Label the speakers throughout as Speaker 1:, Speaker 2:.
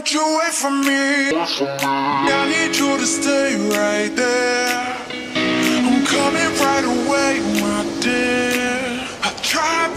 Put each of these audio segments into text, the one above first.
Speaker 1: Won't you wait for me? I need you to stay right there. I'm coming right away, my dear. I tried.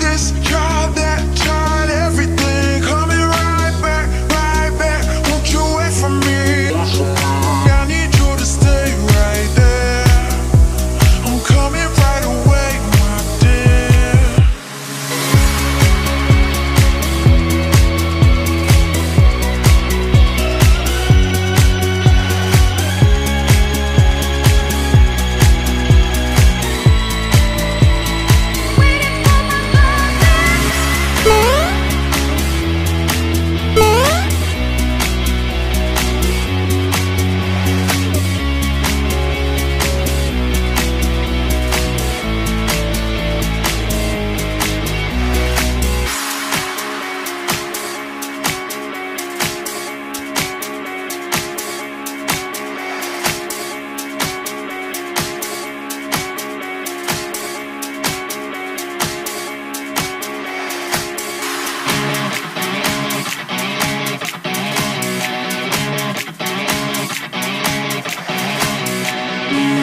Speaker 1: Yeah.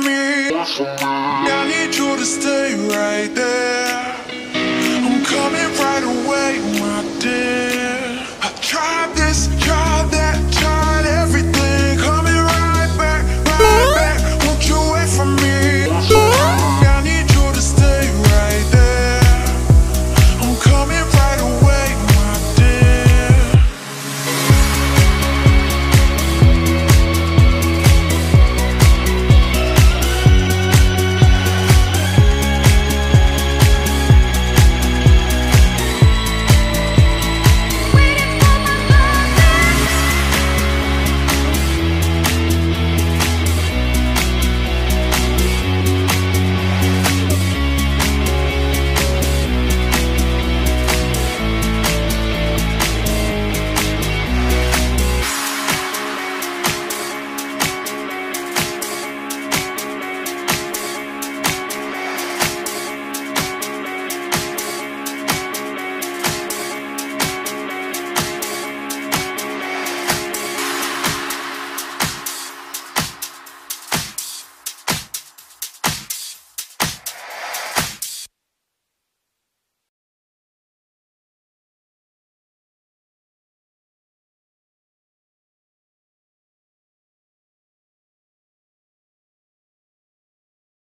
Speaker 1: me. I need you to stay right there. I'm coming right away, my dear.